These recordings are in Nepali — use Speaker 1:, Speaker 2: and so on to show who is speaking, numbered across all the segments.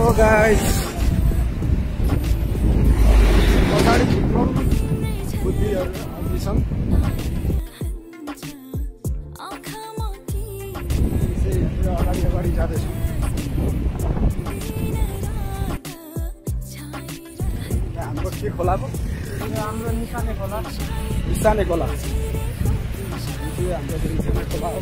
Speaker 1: सो गाइस पछाडि चिप्लाउनु बुद्धिहरू हाम्रो अगाडि अगाडि जाँदैछौँ हाम्रो के खोला पो?
Speaker 2: हाम्रो निशाने खोला।
Speaker 1: स्थानीय खोला। हाम्रो खोला हो।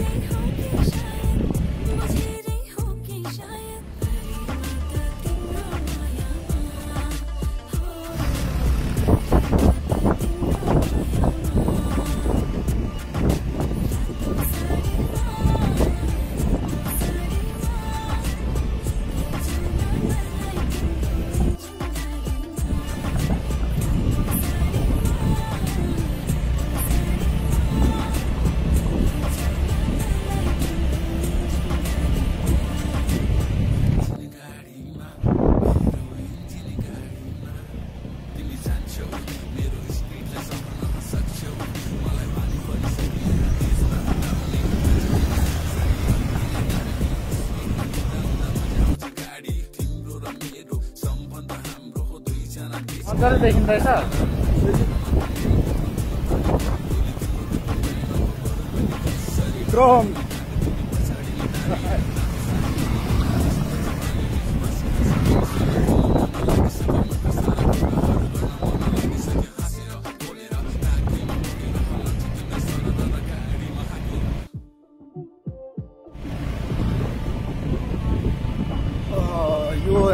Speaker 2: मजाले देखिँदैछ
Speaker 1: ड्रोन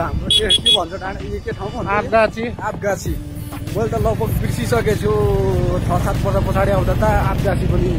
Speaker 1: हाम्रो के के भन्छ डाँडा के ठाउँ भन्छ
Speaker 2: आठगाछी
Speaker 1: आफगाछी। मैले त लगभग बिर्सिसकेको छु सात वर्ष पछाडि आउँदा त आफगाछी पनि